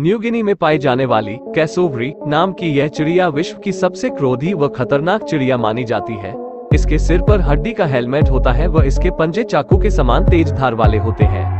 New Guinea में पाई जाने वाली कैसोवरी नाम की यह चिड़िया विश्व की सबसे क्रोधी व खतरनाक चिड़िया मानी जाती है। इसके सिर पर हड्डी का हेलमेट होता है व इसके पंजे चाकू के समान तेज धार वाले होते हैं।